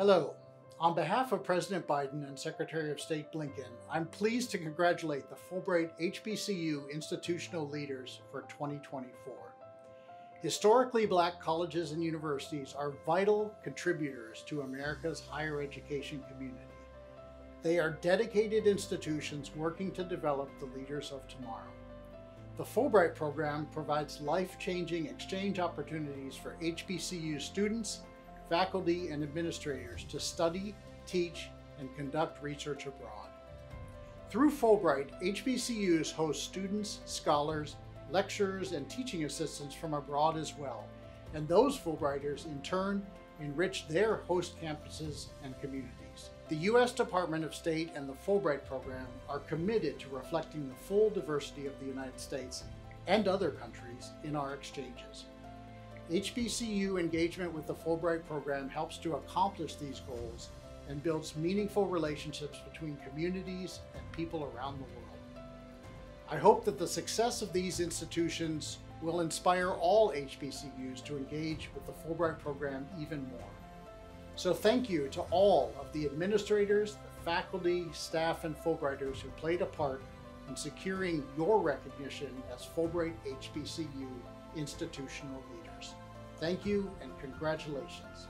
Hello. On behalf of President Biden and Secretary of State Blinken, I'm pleased to congratulate the Fulbright HBCU institutional leaders for 2024. Historically black colleges and universities are vital contributors to America's higher education community. They are dedicated institutions working to develop the leaders of tomorrow. The Fulbright program provides life-changing exchange opportunities for HBCU students, faculty, and administrators to study, teach, and conduct research abroad. Through Fulbright, HBCUs host students, scholars, lecturers, and teaching assistants from abroad as well, and those Fulbrighters in turn enrich their host campuses and communities. The U.S. Department of State and the Fulbright program are committed to reflecting the full diversity of the United States and other countries in our exchanges. HBCU engagement with the Fulbright program helps to accomplish these goals and builds meaningful relationships between communities and people around the world. I hope that the success of these institutions will inspire all HBCUs to engage with the Fulbright program even more. So thank you to all of the administrators, the faculty, staff, and Fulbrighters who played a part in securing your recognition as Fulbright HBCU institutional leaders. Thank you and congratulations.